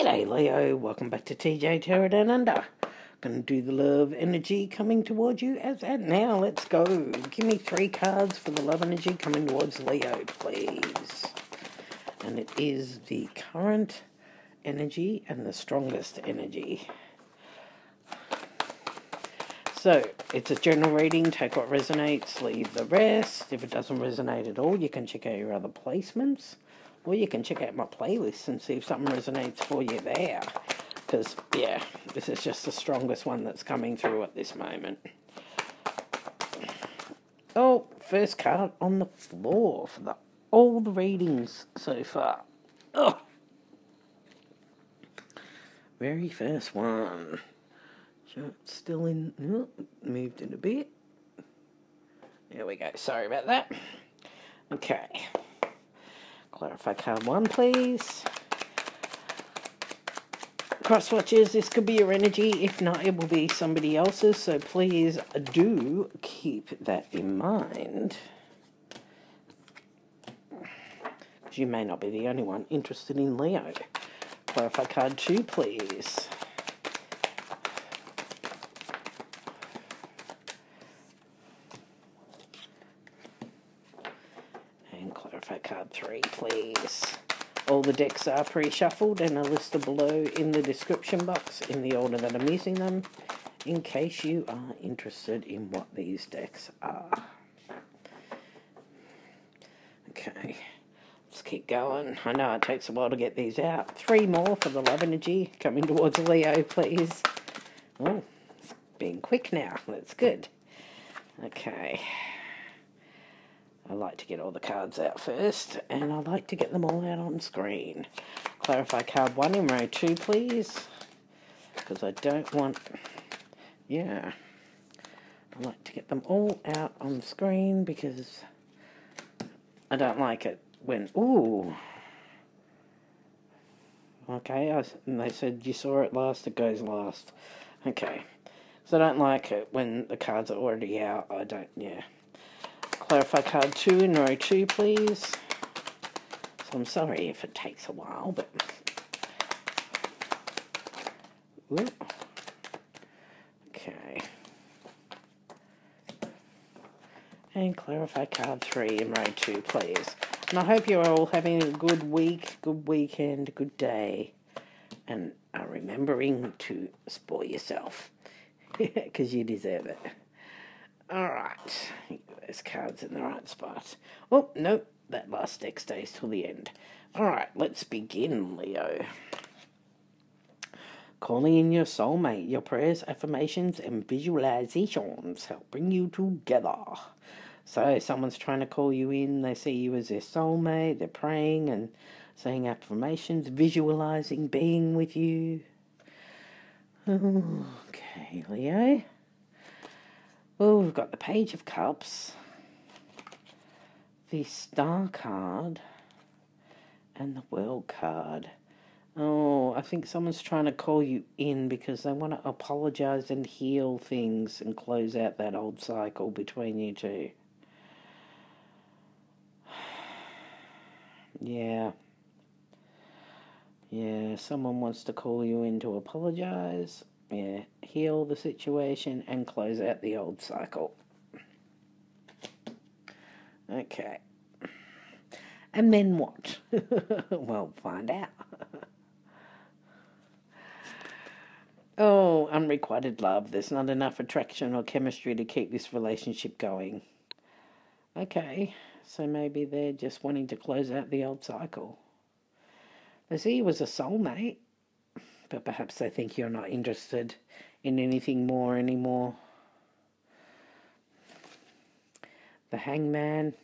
G'day Leo, welcome back to TJ Tarot Down Under. Gonna do the love energy coming towards you as at now. Let's go. Give me three cards for the love energy coming towards Leo, please. And it is the current energy and the strongest energy. So, it's a general reading. Take what resonates, leave the rest. If it doesn't resonate at all, you can check out your other placements. Or you can check out my playlist and see if something resonates for you there. Because, yeah, this is just the strongest one that's coming through at this moment. Oh, first card on the floor for the all the readings so far. Oh, very first one. It's still in. Oh, moved in a bit. There we go. Sorry about that. Okay. Clarify card one, please. Cross watches, this could be your energy. If not, it will be somebody else's. So please do keep that in mind. Because you may not be the only one interested in Leo. Clarify card two, please. And clarify card three, please. All the decks are pre-shuffled and are listed below in the description box in the order that I'm using them, in case you are interested in what these decks are. Okay, let's keep going. I know it takes a while to get these out. Three more for the love energy coming towards Leo, please. Oh, it's being quick now. That's good. Okay. I like to get all the cards out first, and I like to get them all out on screen. Clarify card one in row two, please, because I don't want, yeah, I like to get them all out on screen because I don't like it when, ooh, okay, I, and they said you saw it last, it goes last, okay, so I don't like it when the cards are already out, I don't, yeah. Clarify card two in row two, please. So I'm sorry if it takes a while, but... Ooh. Okay. And clarify card three in row two, please. And I hope you're all having a good week, good weekend, good day. And are remembering to spoil yourself. Because you deserve it. Alright, those cards in the right spot. Oh, nope, that last deck stays till the end. Alright, let's begin, Leo. Calling in your soulmate, your prayers, affirmations, and visualizations help bring you together. So, someone's trying to call you in, they see you as their soulmate, they're praying and saying affirmations, visualizing being with you. Okay, Leo. Oh, we've got the Page of Cups, the Star card, and the World card. Oh, I think someone's trying to call you in because they want to apologize and heal things and close out that old cycle between you two. Yeah. Yeah, someone wants to call you in to apologize yeah, heal the situation and close out the old cycle. Okay. And then what? well, find out. oh, unrequited love. There's not enough attraction or chemistry to keep this relationship going. Okay, so maybe they're just wanting to close out the old cycle. They see you as a soulmate but perhaps they think you're not interested in anything more anymore. The Hangman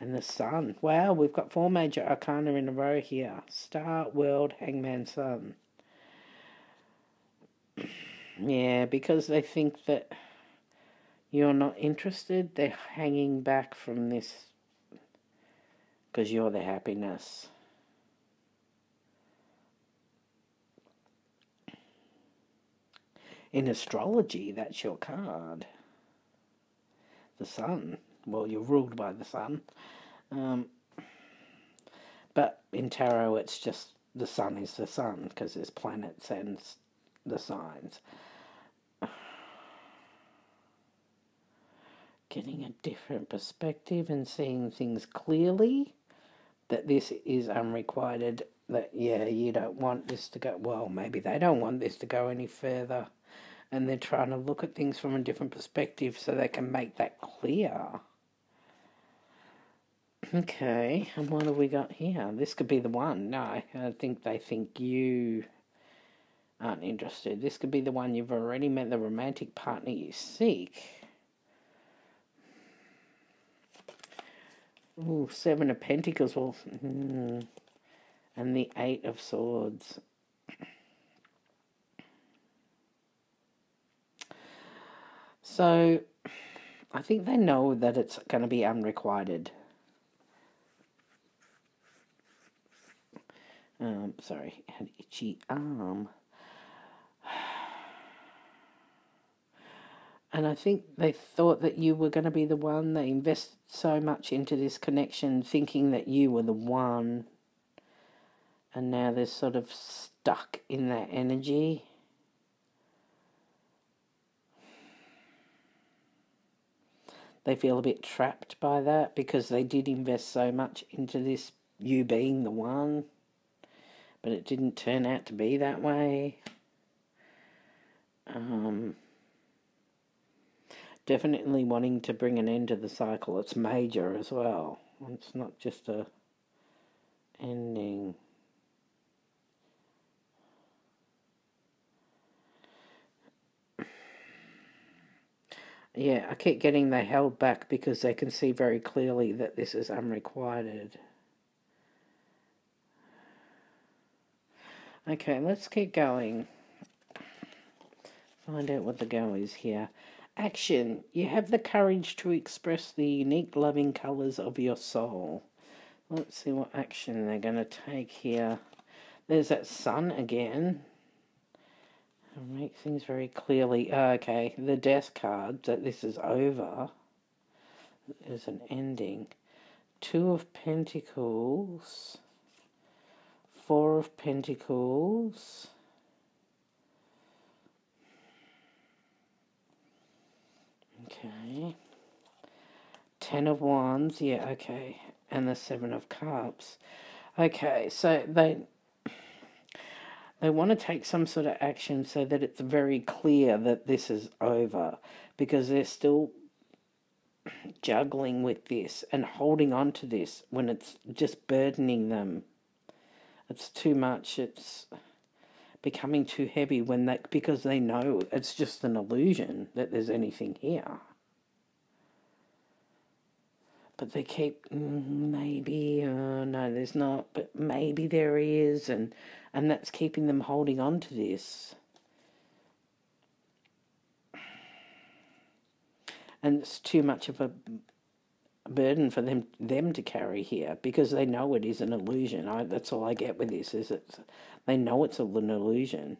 and the Sun. Wow, we've got four major arcana in a row here Star, World, Hangman, Sun. yeah, because they think that you're not interested, they're hanging back from this because you're the happiness. In astrology, that's your card. The sun. Well, you're ruled by the sun. Um, but in tarot, it's just the sun is the sun because there's planets and the signs. Getting a different perspective and seeing things clearly that this is unrequited, that, yeah, you don't want this to go, well, maybe they don't want this to go any further. And they're trying to look at things from a different perspective so they can make that clear. Okay, and what have we got here? This could be the one. No, I think they think you aren't interested. This could be the one you've already met the romantic partner you seek. Ooh, Seven of Pentacles. Well, mm, and the Eight of Swords. So, I think they know that it's going to be unrequited. Um, sorry, had itchy arm. And I think they thought that you were going to be the one. They invested so much into this connection, thinking that you were the one. And now they're sort of stuck in that energy. They feel a bit trapped by that because they did invest so much into this, you being the one. But it didn't turn out to be that way. Um, definitely wanting to bring an end to the cycle. It's major as well. It's not just a ending. Yeah, I keep getting they held back because they can see very clearly that this is unrequited. Okay, let's keep going. Find out what the go is here. Action. You have the courage to express the unique loving colours of your soul. Let's see what action they're going to take here. There's that sun again. Make things very clearly. Okay, the death card, that this is over. There's an ending. Two of Pentacles. Four of Pentacles. Okay. Ten of Wands, yeah, okay. And the Seven of Cups. Okay, so they they want to take some sort of action so that it's very clear that this is over because they're still juggling with this and holding on to this when it's just burdening them. It's too much. It's becoming too heavy when they because they know it's just an illusion that there's anything here. But they keep mm, maybe uh, no, there's not, but maybe there is, and and that's keeping them holding on to this. And it's too much of a burden for them them to carry here because they know it is an illusion. I, that's all I get with this is it's they know it's an illusion,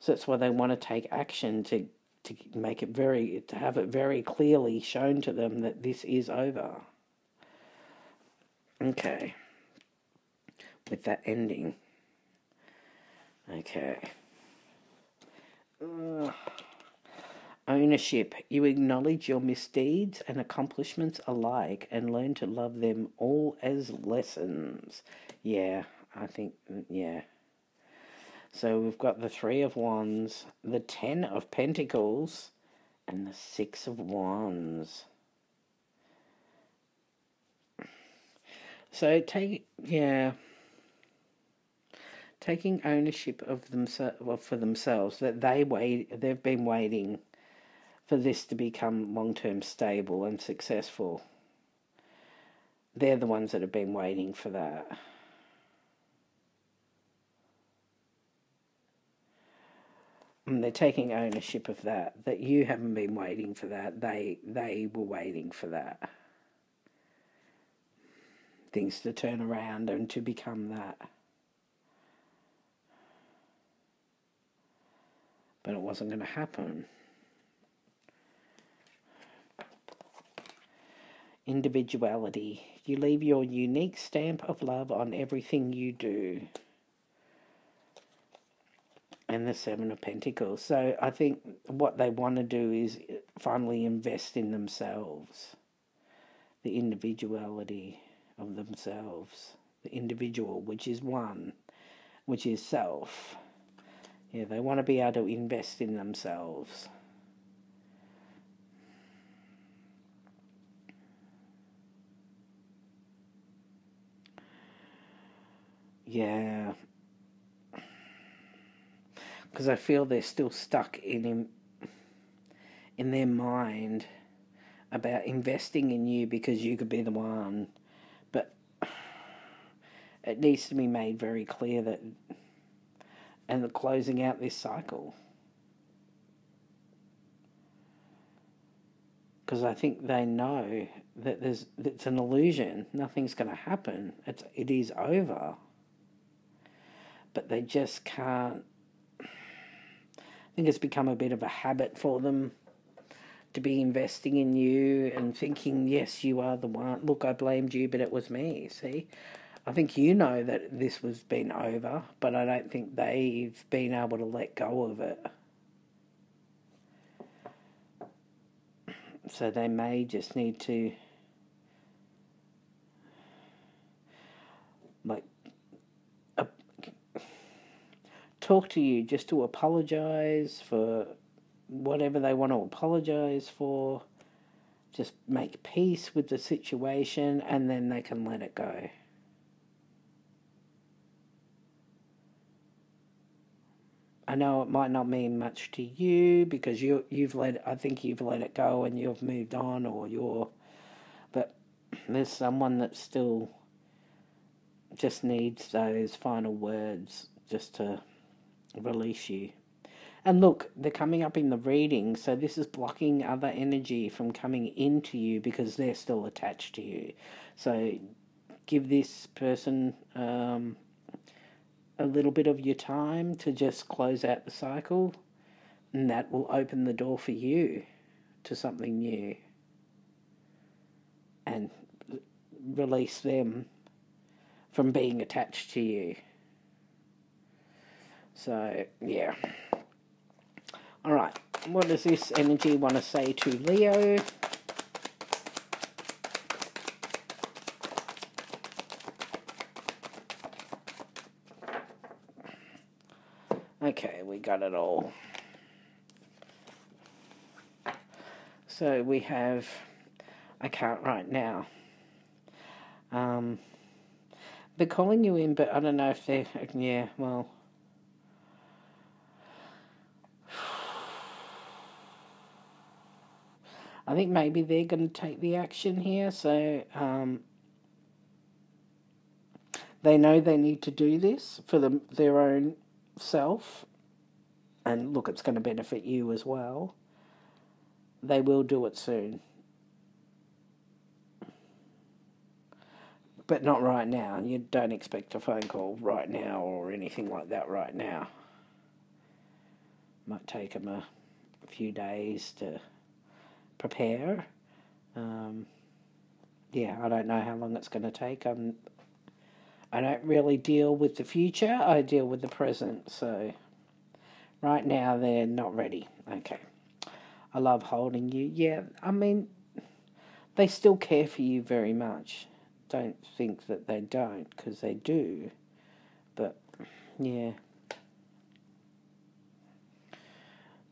so that's why they want to take action to to make it very to have it very clearly shown to them that this is over. Okay, with that ending. Okay. Ownership. You acknowledge your misdeeds and accomplishments alike and learn to love them all as lessons. Yeah, I think, mm, yeah. So we've got the Three of Wands, the Ten of Pentacles, and the Six of Wands. So take, yeah, taking ownership of themselves for themselves that they wait, they've been waiting for this to become long term stable and successful. They're the ones that have been waiting for that. And they're taking ownership of that. That you haven't been waiting for that. They they were waiting for that. Things to turn around and to become that. But it wasn't going to happen. individuality. You leave your unique stamp of love on everything you do. and the Seven of Pentacles. So I think what they want to do is finally invest in themselves, the individuality of themselves, the individual, which is one, which is self. Yeah, they want to be able to invest in themselves. Yeah, because I feel they're still stuck in in their mind about investing in you because you could be the one, it needs to be made very clear that and the closing out this cycle. Because I think they know that there's it's an illusion. Nothing's going to happen. It's it is over. But they just can't I think it's become a bit of a habit for them to be investing in you and thinking, yes, you are the one. Look, I blamed you, but it was me. See, I think you know that this was been over, but I don't think they've been able to let go of it. So they may just need to like talk to you just to apologize for whatever they want to apologize for. Just make peace with the situation and then they can let it go. I know it might not mean much to you because you you've let I think you've let it go and you've moved on or you're but there's someone that still just needs those final words just to release you. And look, they're coming up in the reading, so this is blocking other energy from coming into you because they're still attached to you. So give this person um, a little bit of your time to just close out the cycle, and that will open the door for you to something new and release them from being attached to you. So, yeah. All right. What does this energy want to say to Leo? It all. So we have, I can't right now. Um, they're calling you in, but I don't know if they're, yeah, well. I think maybe they're going to take the action here. So um, they know they need to do this for them, their own self. And look, it's going to benefit you as well. They will do it soon. But not right now. You don't expect a phone call right now or anything like that right now. Might take them a few days to prepare. Um, yeah, I don't know how long it's going to take. I'm, I don't really deal with the future, I deal with the present. So right now they're not ready. Okay. I love holding you. Yeah, I mean, they still care for you very much. Don't think that they don't, because they do. But, yeah.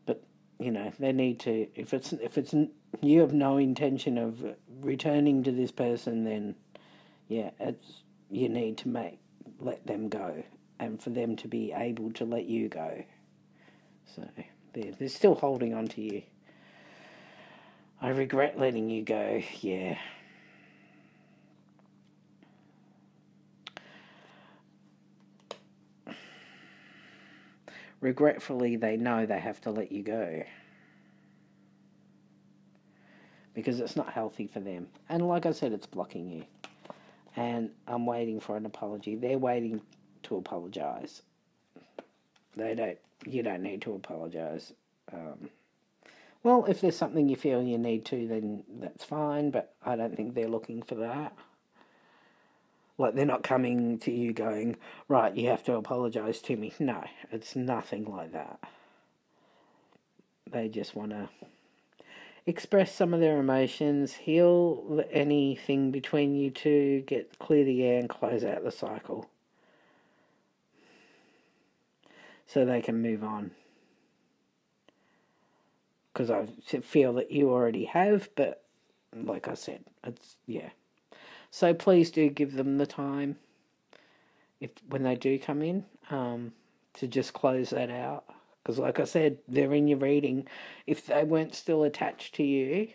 But, you know, they need to, if it's, if it's you have no intention of returning to this person, then yeah, it's you need to make let them go, and for them to be able to let you go. So they're they're still holding on to you. I regret letting you go. Yeah. Regretfully, they know they have to let you go because it's not healthy for them. And like I said, it's blocking you. And I'm waiting for an apology. They're waiting to apologize. They don't. You don't need to apologize. Um, well, if there's something you feel you need to, then that's fine. But I don't think they're looking for that. Like they're not coming to you going, right, you have to apologize to me. No, it's nothing like that. They just want to express some of their emotions, heal anything between you two, get clear the air and close out the cycle. So they can move on. Because I feel that you already have, but like I said, it's yeah. So please do give them the time if when they do come in um, to just close that out. Because, like I said, they're in your reading. If they weren't still attached to you,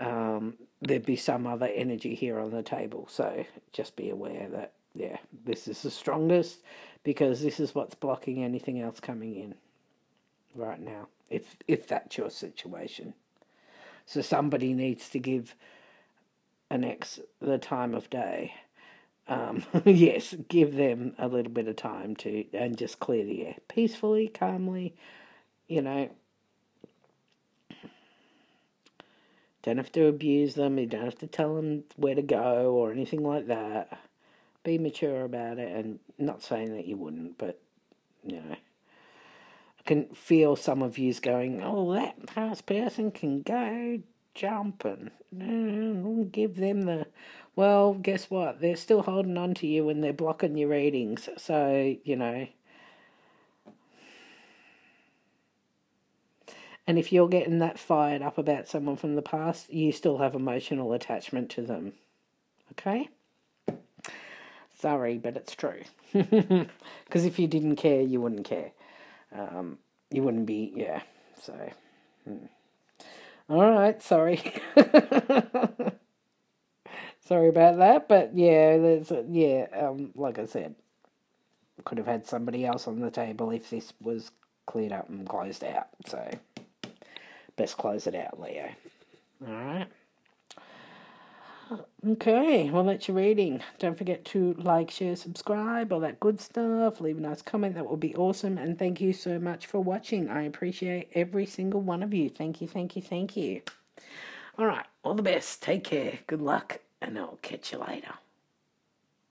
um, there'd be some other energy here on the table. So just be aware that, yeah, this is the strongest because this is what's blocking anything else coming in right now, if, if that's your situation. So somebody needs to give an ex the time of day um, yes, give them a little bit of time to and just clear the air peacefully, calmly. You know, don't have to abuse them. You don't have to tell them where to go or anything like that. Be mature about it, and not saying that you wouldn't, but you know. I can feel some of yous going, oh, that past person can go jump and uh, give them the well, guess what? They're still holding on to you and they're blocking your readings. So, you know. And if you're getting that fired up about someone from the past, you still have emotional attachment to them. Okay? Sorry, but it's true. Because if you didn't care, you wouldn't care. Um, you wouldn't be, yeah. So, hmm. all right, sorry. Sorry about that, but yeah, there's yeah, um, like I said, could have had somebody else on the table if this was cleared up and closed out. So best close it out, Leo. All right. Okay, well, that's your reading. Don't forget to like, share, subscribe, all that good stuff. Leave a nice comment, that would be awesome. And thank you so much for watching. I appreciate every single one of you. Thank you, thank you, thank you. All right, all the best. Take care. Good luck and I'll catch you later.